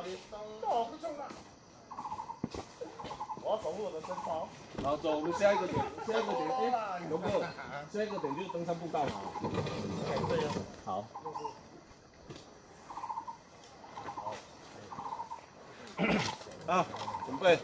不了。我要守护我的身操。好，走，我们下一个点，下一个点，哎，刘哥，下一个点就是登山步道嘛。对呀。好。啊，准备。